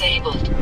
disabled.